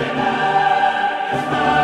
Amen.